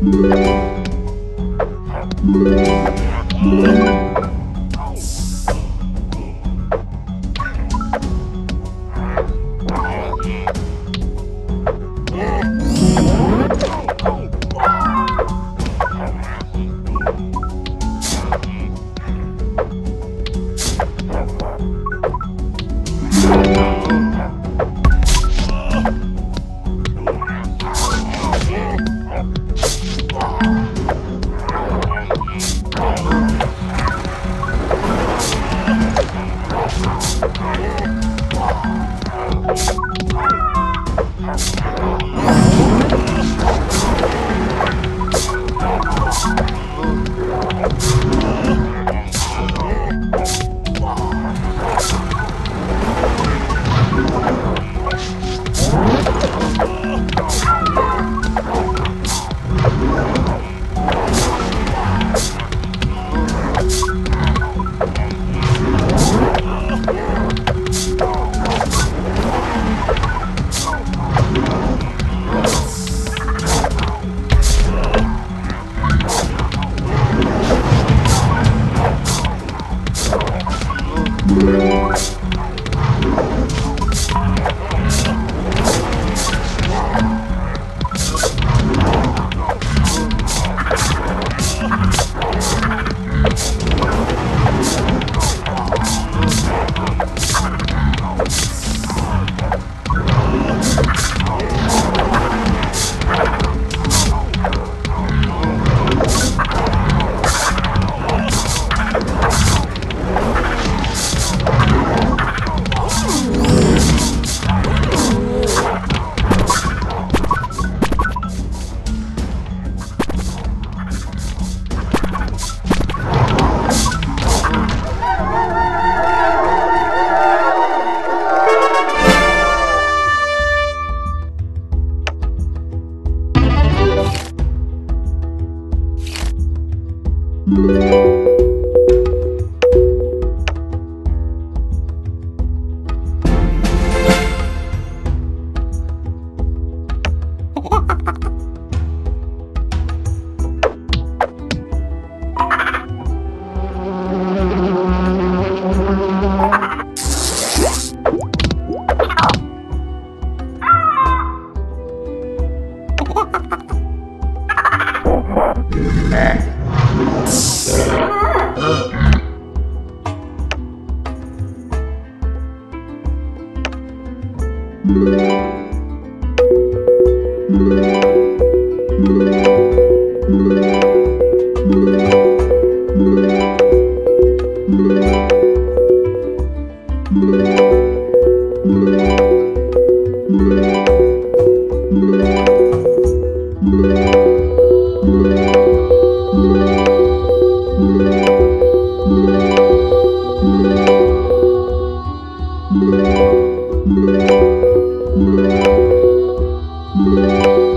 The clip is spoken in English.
Thank you. Ha ha ha! Música Thank you.